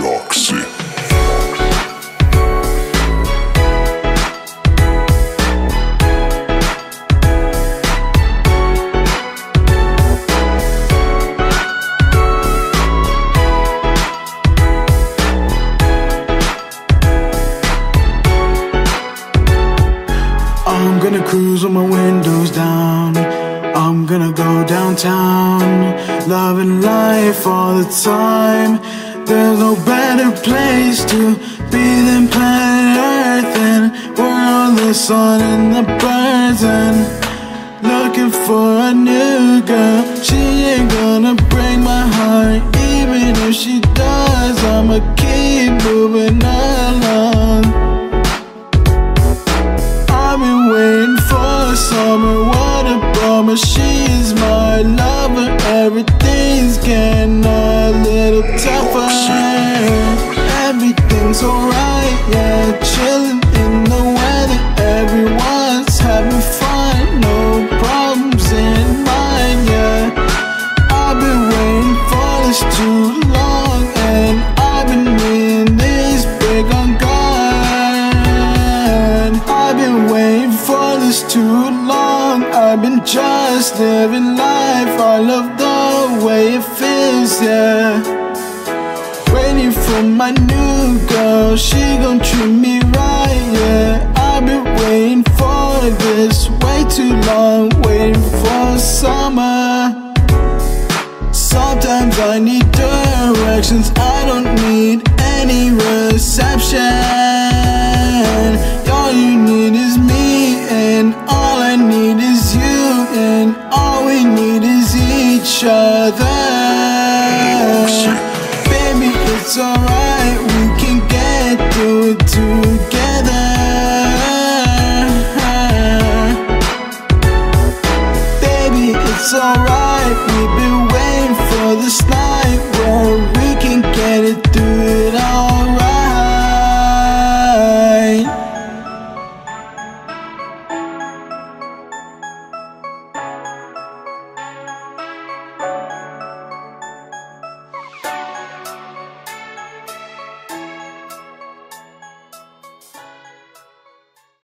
York. I'm gonna cruise with my windows down. I'm gonna go downtown, loving life all the time. There's no better place to be than planet Earth, and we're on the sun and the birds, and looking for a new girl. She ain't gonna break my heart, even if she does. I'ma keep moving along. I've been waiting for summer, what a bummer. She's my lover, everything's getting a little tougher. Everything's alright, yeah. Chilling in the weather, everyone's having fun, no problems in mind, yeah. I've been waiting for this too long, this too long. I've been just living life. I love the way it feels, yeah. Waiting for my new girl, she gon' treat me right, yeah. I've been waiting for this way too long, waiting for summer. Sometimes I need directions, I don't need any reception. It's alright, we can get through it together. Baby, it's alright. We've been waiting for this night